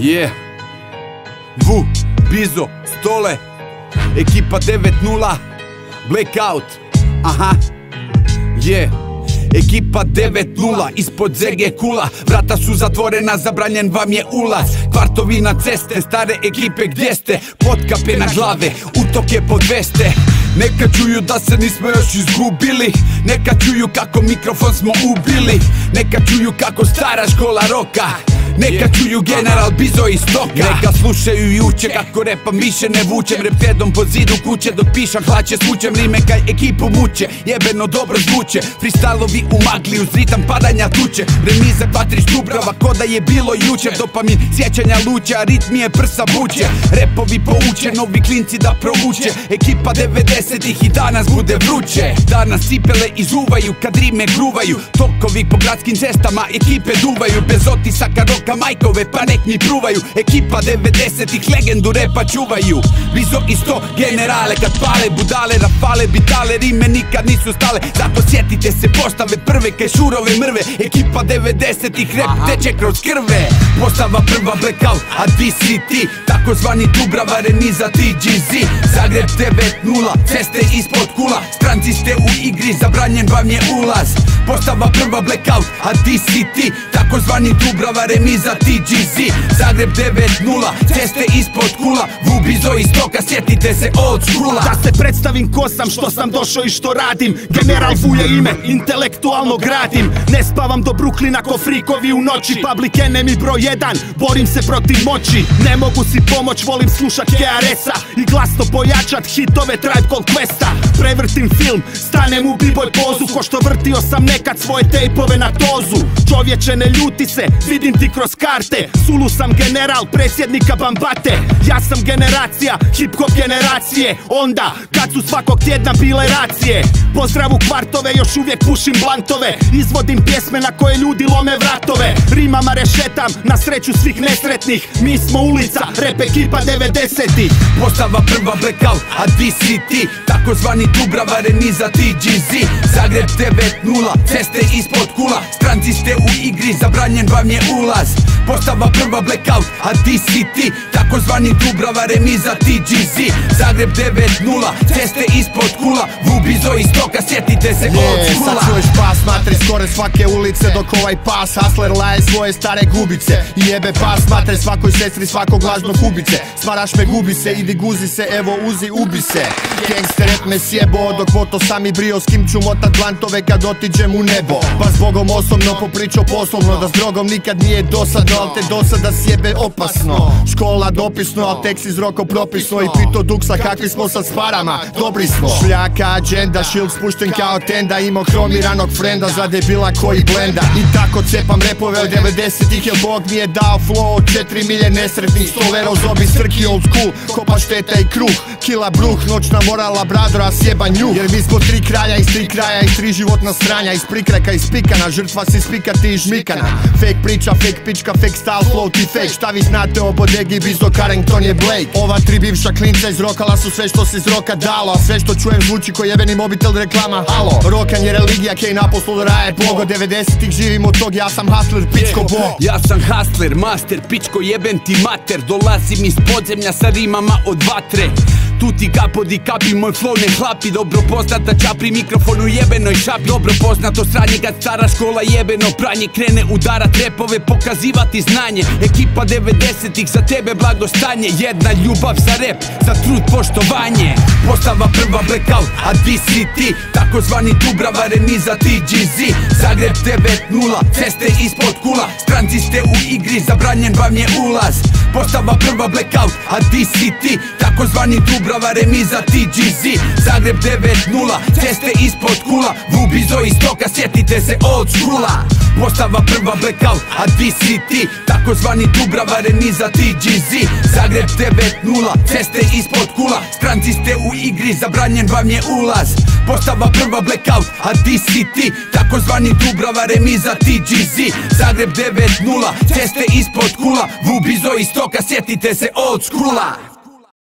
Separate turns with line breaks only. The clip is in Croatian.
Je. Vu, Bizo, Stole. Ekipa 9-0 Blackout. Aha. Je. Ekipa 9-0 Ispod zege kula. Vrata su zatvorena, zabranjen vam je ulaz. Kvartovi na ceste, stare ekipe gdje ste? Potkape na glave, utoke podveste neka čuju da se nismo još izgubili. Neka čuju kako mikrofon smo ubili. Neka čuju kako stara škola roka neka čuju general Bizo i stoka. Neka slušaju i uče kako repam više ne vučem. Rep tedom po zidu kuće dok pišam hlače svučem. Rime kaj ekipu muče, jebeno dobro zvuče. Freestylovi u magli uz ritam padanja tuče. Remiza kvatriš dubrava ko da je bilo jučer Dopamin sjećanja luče, a ritmije prsa buče Repovi pouče, novi klinci da prouče. Ekipa 90-ih i danas bude vruće. Danas cipele izuvaju kad rime gruvaju Tokovi po gradskim cestama ekipe duvaju. Bez otisaka roka majkove pa nek mi pruvaju. Ekipa 90-ih legendu repa čuvaju. Vizo i sto generale kad pale budale Rafale bitale rime nikad nisu stale. Zato sjetite se postave prve kaj šurove mrve. Ekipa 90-ih rep teče kroz krve Postava prva blackout a di si ti. Takozvani Dubrava remiza TGZ Zagreb 9-0 ceste ispod kula. Stranci ste u igri zabranjen vam je ulaz. Postava prva blackout a di si ti. Takozvani Dubrava remiza za TGZ Zagreb 9-0 Ceste ispod kula. Vubizo iz toka Sjetite se od skula
Da se predstavim ko sam Što sam došao i što radim. General Vuje ime Intelektualno gradim. Ne spavam do Bruklina ko frikovi u noći. Public enemy broj 1 Borim se protiv moći. Ne mogu si pomoć Volim slušat KRS-a I glasno pojačat hitove Tribe Called Questa. Prevrtim film Stanem u b-boy pozu. Ko što vrtio sam nekad svoje tejpove na tozu. Čovječe ne ljuti se Vidim ti kroz karte. Sulu sam general predsjednika Bambate. Ja sam generacija, hip hop generacije. Onda, kad su svakog tjedna bile racije. Pozdrav u kvartove, još uvijek pušim blantove. Izvodim pjesme na koje ljudi lome vratove. Rimama rešetam, na sreću svih nesretnih Mi smo ulica, rep ekipa 90-ih
Postava prva blackout, a di si ti Takozvani Dubrava remiza TGZ Zagreb 9-0, ceste ispod kula Stranci ste u igri, zabranjen vam je ulaz Postava prva blackout, a di si ti? Takozvani Dubrava remiza TGZ Zagreb 9-0, ceste ispod kula Vubizo iz toka, sjetite se od skula
Sad čuješ pas, matri skore svake ulice Dok ovaj pas, Hasler laje svoje stare gubice. I jebe pas, matri svakoj sestri svakog lažnog ubice Smaraš me gubi se, idi guzi se, evo uzi ubi se. Gangster rap me sjebo, dok moto sami brio S kim ću motat lantove kad otiđem u nebo. Pa zbogom osobno popričao poslovno Da s drogom nikad nije dosadno Al te dosada sjebe opasno? Škola dopisno, al tek si zroko propisno. I pito duksa kakvi smo sad s parama Dobri smo. Šljaka, agenda, shield spušten kao tenda. Imao kromiranog frenda za debila koji blenda I tako cepam repove od 90-ih Jel Bog mi je dao flow od 4 milje nesretnih Stolero zobi strki old school Ko pašteta i kruh. Kila bruh, noćna morala bradora sjeba nju. Jer mi smo tri kralja iz tri kraja Iz tri životna stranja Iz prikreka, iz pikana Žrtva si spikati i žmikana. Fake priča, fake pička, fake style, flow ti fake. Šta vi znate o bodegi, Bizo Carrington je Blake. Ova tri bivša klinca izrokala su sve što se iz roka dalo. A sve što čujem zvuči ko jebeni mobitel reklama. Halo, rokan je religija, kej naposlu raje Pogo. 90-ih živim od tog, ja sam hustler, pičko bo.
Ja sam hustler, master, pičko jebem ti mater. Dolazim iz podzemlja sa rimama od vatre tu ti kapo di kapi, moj flow ne hlapi. Dobro poznata čapri mikrofonu jebenoj šapi. Dobro poznato sranje kad stara škola jebeno pranje. Krene udarat repove, pokazivati znanje. Ekipa 90-ih za tebe blagostanje Jedna ljubav za rep, za trud poštovanje. Postava prva blackout, a di si ti? Takozvani Dubrava remiza TGZ Zagreb 9-0, ceste ispod kula. Stranci ste u igri, zabranjen vam je ulaz. Postava prva blackout, a di si ti? Takozvani Dubrava remiza TGZ Zagreb 9-0, ceste ispod kula. Vubizo iz toka, sjetite se od skula Postava prva blackout, a di si ti? Takozvani Dubrava remiza TGZ Zagreb 9-0, ceste ispod kula. Stranci ste u igri, zabranjen vam je ulaz. Postava prva blackout, a di si ti? Takozvani Dubrava remiza TGZ Zagreb 9-0, ceste ispod kula. Vubizo iz toka, sjetite se od skula